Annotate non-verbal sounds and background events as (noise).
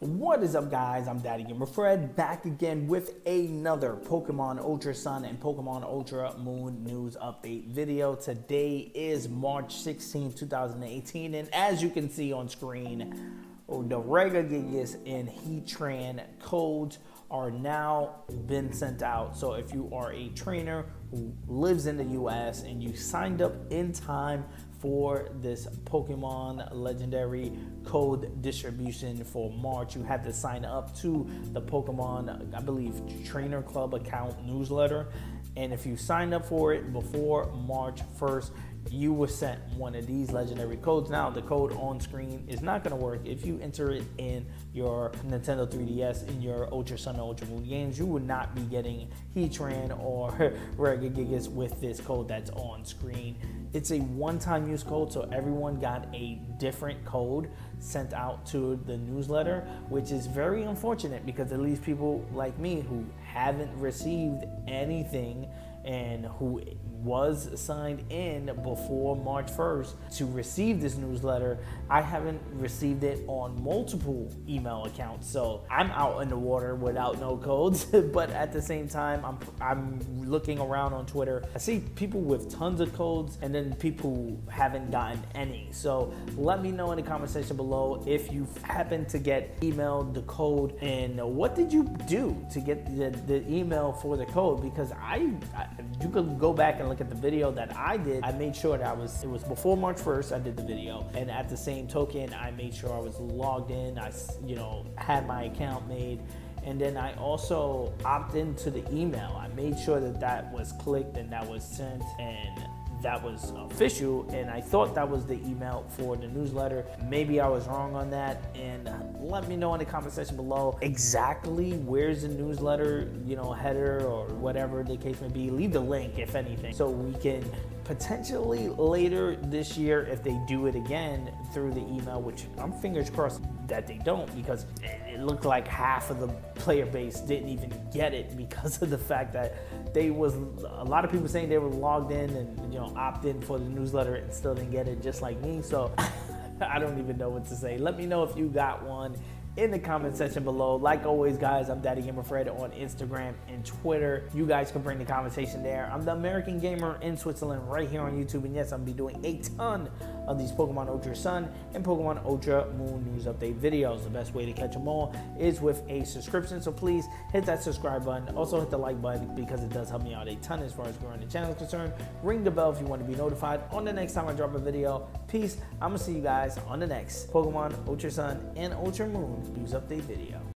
What is up guys, I'm Daddy Gamer Fred back again with another Pokemon Ultra Sun and Pokemon Ultra Moon news update video. Today is March 16, 2018 and as you can see on screen, the Regigigas and Heatran codes are now been sent out. So if you are a trainer who lives in the US and you signed up in time for this Pokemon Legendary code distribution for March. You have to sign up to the Pokemon, I believe, Trainer Club account newsletter. And if you signed up for it before March 1st, you were sent one of these legendary codes. Now, the code on screen is not going to work if you enter it in your Nintendo 3DS in your Ultra Sun and Ultra Moon games. You would not be getting Heatran or (laughs) Regigigas with this code that's on screen. It's a one time use code, so everyone got a different code sent out to the newsletter, which is very unfortunate because it leaves people like me who haven't received anything and who was signed in before March 1st to receive this newsletter. I haven't received it on multiple email accounts, so I'm out in the water without no codes. (laughs) but at the same time, I'm I'm looking around on Twitter. I see people with tons of codes, and then people haven't gotten any. So let me know in the comment section below if you happen to get emailed the code and what did you do to get the, the email for the code because I, I you could go back and look at the video that I did, I made sure that I was, it was before March 1st, I did the video. And at the same token, I made sure I was logged in. I, you know, had my account made. And then I also opted into the email. I made sure that that was clicked and that was sent and that was official and I thought that was the email for the newsletter. Maybe I was wrong on that and uh, let me know in the comment section below exactly where's the newsletter, you know, header or whatever the case may be. Leave the link if anything so we can potentially later this year if they do it again through the email, which I'm fingers crossed that they don't because it looked like half of the player base didn't even get it because of the fact that they was a lot of people saying they were logged in and you know opt in for the newsletter and still didn't get it just like me. So (laughs) I don't even know what to say. Let me know if you got one in the comment section below. Like always, guys, I'm Daddy Gamer Fred on Instagram and Twitter. You guys can bring the conversation there. I'm the American Gamer in Switzerland right here on YouTube. And yes, I'm be doing a ton of these Pokemon Ultra Sun and Pokemon Ultra Moon news update videos. The best way to catch them all is with a subscription. So please hit that subscribe button. Also hit the like button because it does help me out a ton as far as growing the channel is concerned. Ring the bell if you want to be notified on the next time I drop a video. Peace. I'm going to see you guys on the next Pokemon Ultra Sun and Ultra Moon news update video.